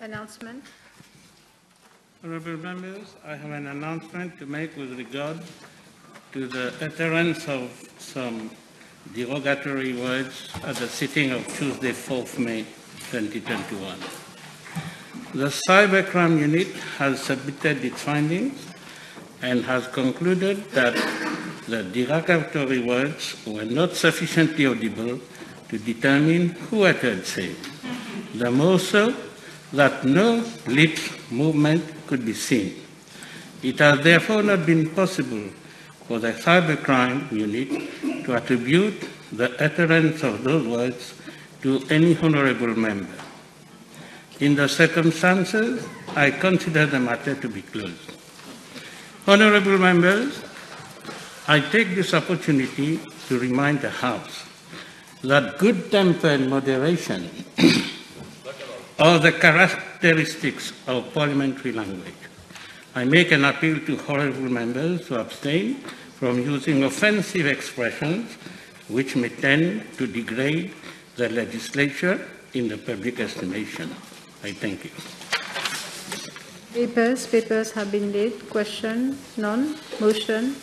Announcement. Honorable members, I have an announcement to make with regard to the utterance of some derogatory words at the sitting of Tuesday, 4th May 2021. The Cybercrime Unit has submitted its findings and has concluded that the derogatory words were not sufficiently audible to determine who uttered same. The more so that no lips movement could be seen. It has therefore not been possible for the cybercrime unit to attribute the utterance of those words to any honorable member. In the circumstances, I consider the matter to be closed. Honorable members, I take this opportunity to remind the House that good temper and moderation are the characteristics of parliamentary language. I make an appeal to honorable members to abstain from using offensive expressions which may tend to degrade the legislature in the public estimation. I thank you. Papers, papers have been laid. Question, none. Motion,